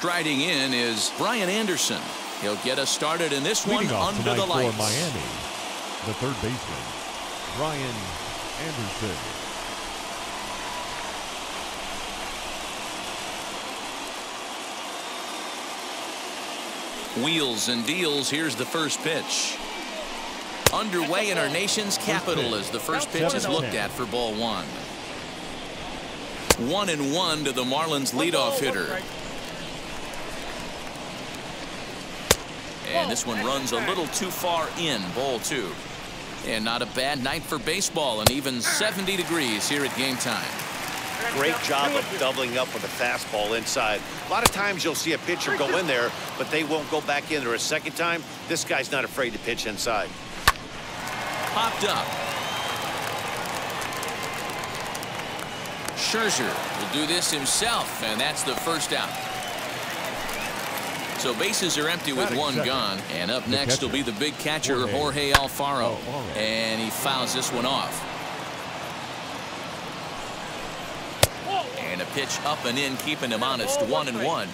striding in is Brian Anderson. He'll get us started in this one Leading off under the lights. for Miami, the third baseman, Brian Anderson. Wheels and deals. Here's the first pitch. Underway in our nation's capital as the first pitch is looked at for ball one. One and one to the Marlins leadoff hitter. And this one runs a little too far in, ball two. And not a bad night for baseball and even 70 degrees here at game time. Great job of doubling up with a fastball inside. A lot of times you'll see a pitcher go in there, but they won't go back in there a second time. This guy's not afraid to pitch inside. Popped up. Scherzer will do this himself, and that's the first out. So bases are empty with one gone. And up next will be the big catcher, Jorge Alfaro. Alfaro. And he fouls this one off. And a pitch up and in, keeping him honest, one and one.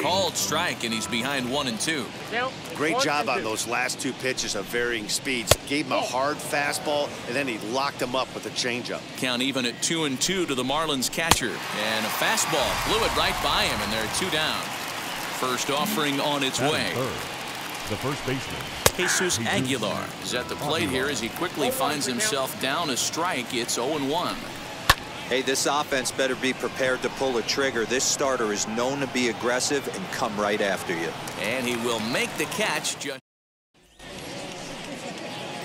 Called strike, and he's behind one and two. Great job on those last two pitches of varying speeds. Gave him a hard fastball, and then he locked him up with a changeup. Count even at two and two to the Marlins catcher. And a fastball blew it right by him, and they're two down. First offering on its Batting way. third, the first baseman, Jesus Aguilar is at the plate here as he quickly finds himself down a strike. It's 0 1. Hey, this offense better be prepared to pull a trigger. This starter is known to be aggressive and come right after you. And he will make the catch.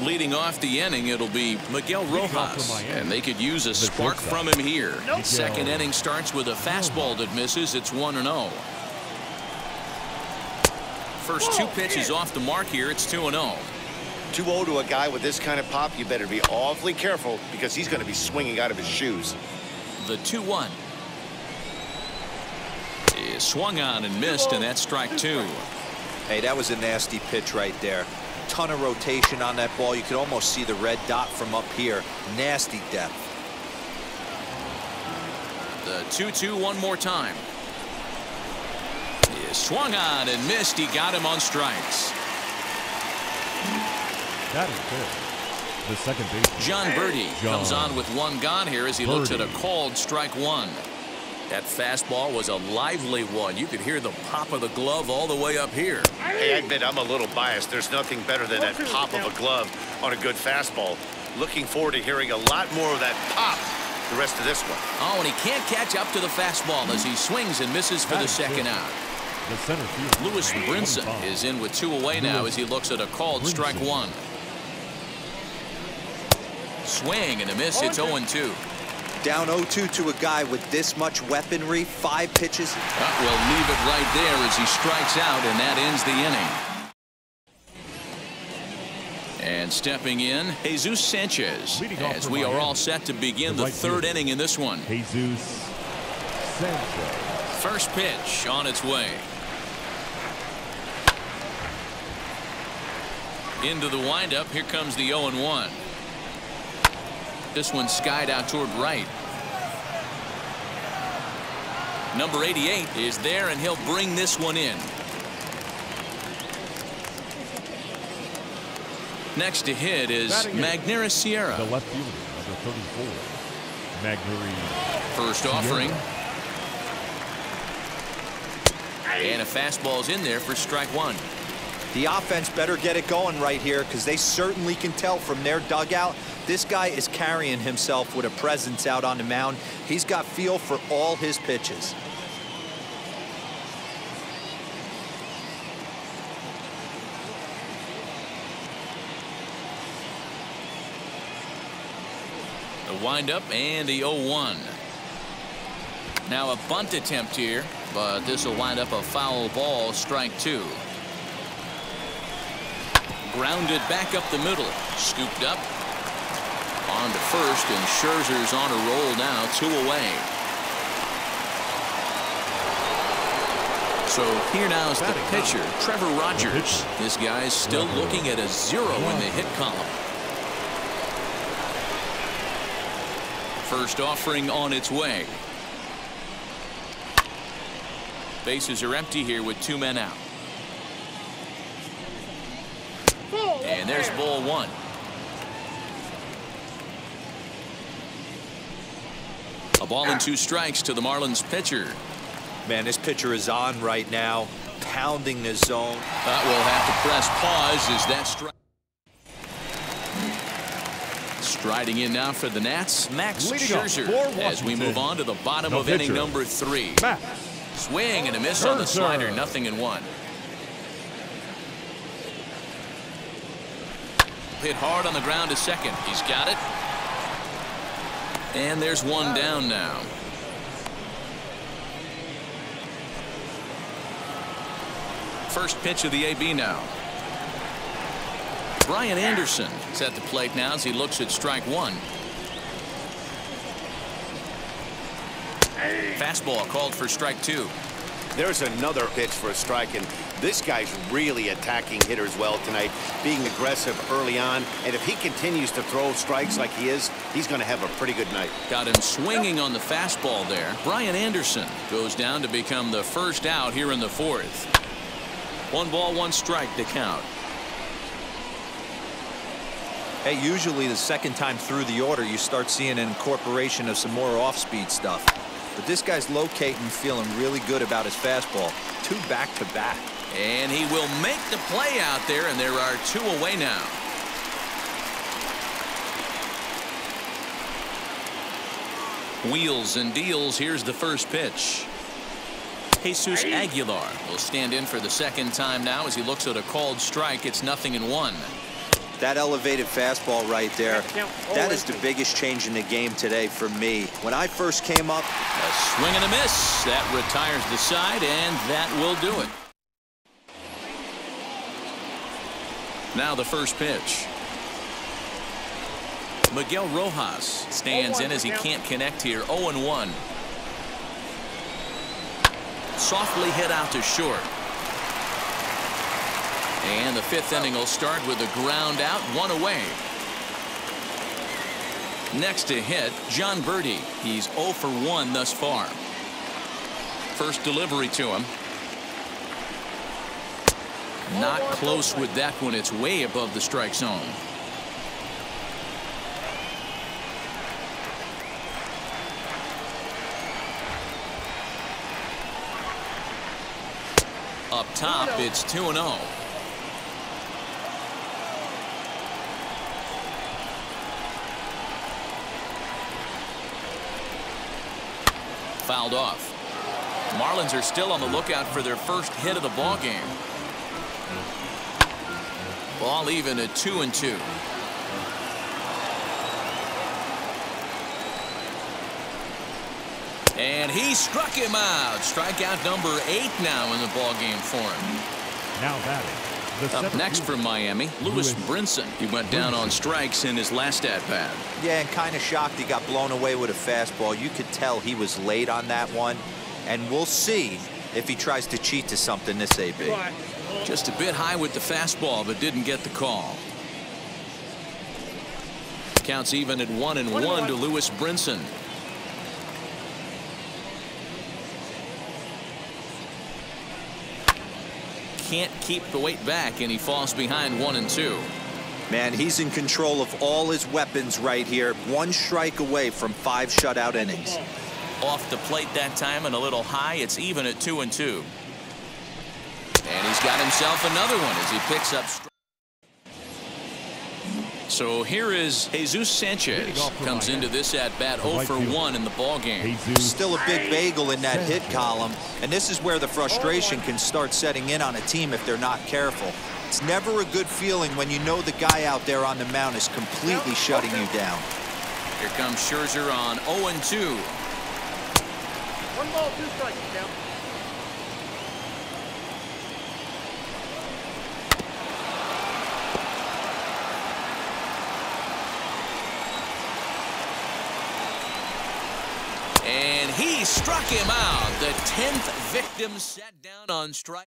Leading off the inning, it'll be Miguel Rojas. And they could use a spark from him here. Second inning starts with a fastball that misses. It's 1 0. First two pitches off the mark here. It's 2 0. 2-0 to a guy with this kind of pop, you better be awfully careful because he's going to be swinging out of his shoes. The 2 1 is swung on and missed, and that's strike two. Hey, that was a nasty pitch right there. Ton of rotation on that ball. You could almost see the red dot from up here. Nasty depth. The 2 2 one more time. Is swung on and missed. He got him on strikes. Batting fifth, the second baseman, Jon Berti John comes on with one gone here as he looks at a called strike one. That fastball was a lively one. You could hear the pop of the glove all the way up here. Hey, I admit I'm a little biased. There's nothing better than that pop of a glove on a good fastball. Looking forward to hearing a lot more of that pop the rest of this one. Oh, and he can't catch up to the fastball as he swings and misses for the second fifth. out. the center field, Lewis Brinson is in with two away now as he looks at a called strike one. Swing and a miss. It's 0 2. Down 0-2 to a guy with this much weaponry. Five pitches. Uh, we'll leave it right there as he strikes out, and that ends the inning. And stepping in, Jesus Sanchez, as we are all set to begin the the third inning in this one. Jesus Sanchez. First pitch on its way. Into the windup, here comes the 0 1. This one skied out toward right. Number 88 is there, and he'll bring this one in. Next to hit is. Magneuris Sierra. The left fielder, number 34, Magneuris. First offering. And a fastball's in there for strike one. The offense better get it going right here because they certainly can tell from their dugout this guy is carrying himself with a presence out on the mound. He's got feel for all his pitches. The windup and the 0-1. Now a bunt attempt here, but this will wind up a foul ball, strike two. Grounded back up the middle, scooped up. On to first, and Scherzer's on a roll now, two away. So here now is the pitcher, Trevor Rogers. This guy's still looking at a zero in the hit column. First offering on its way. Bases are empty here with two men out. And there's ball one. A ball and two strikes to the Marlins pitcher. Man, this pitcher is on right now, pounding the zone. But we'll have to press pause as that strike. Striding in now for the Nats, Max Leading Scherzer. As we move on to the bottom The of inning number three. Max Swing and a miss on the slider, nothing in one. Hit hard on the ground to second. He's got it. And there's one down now. First pitch of the AB now. Brian Anderson is at the plate now as he looks at strike one. Fastball called for strike two. There's another pitch for a strike, and this guy's really attacking hitters well tonight, being aggressive early on. And if he continues to throw strikes like he is, he's going to have a pretty good night. Got him swinging on the fastball there. Brian Anderson goes down to become the first out here in the fourth. One ball, one strike to count. Hey, usually the second time through the order, you start seeing an incorporation of some more off-speed stuff. But this guy's locating, feeling really good about his fastball. Two back-to-back. And he will make the play out there, and there are two away now. Wheels and deals. Here's the first pitch. Jesus Aguilar will stand in for the second time now as he looks at a called strike. It's nothing in one. That elevated fastball right there, that is the biggest change in the game today for me. When I first came up, A swing and a miss. That retires the side, and that will do it. Now the first pitch. Miguel Rojas stands in as he can't connect here. 0-1. Softly hit out to short. And the fifth inning will start with a ground out, one away. Next to hit, Jon Berti. He's 0 for 1 thus far. First delivery to him. Not close with that one. It's way above the strike zone. Up top, it's 2 0. Fouled off. Marlins are still on the lookout for their first hit of the ball game. Ball even at two and two. And he struck him out. Strikeout number eight now in the ball game for him. now batting. Up next fielder, from Miami, Lewis Lewis Brinson. He went down on strikes in his last at bat. yeah, and kind of shocked he got blown away with a fastball. You could tell he was late on that one. And we'll see if he tries to cheat to something this AB. Just a bit high with the fastball, but didn't get the call. Counts even at one and one to Lewis Brinson. Can't keep the weight back, and he falls behind one and two. Man, he's in control of all his weapons right here. One strike away from five shutout innings. Off the plate that time and a little high. It's even at two and two. And he's got himself another one as he picks up. So here is Jesus Sanchez. Leading off oh for Comes into this at bat The 0 for 1 in the ball game. Still a big bagel in that hit column, and this is where the frustration can start setting in on a team if they're not careful. It's never a good feeling when you know the guy out there on the mound is completely shutting you down. Here comes Scherzer on 0 and 2. One ball, two strikes, count. And he struck him out. The 10th victim sat down on strike.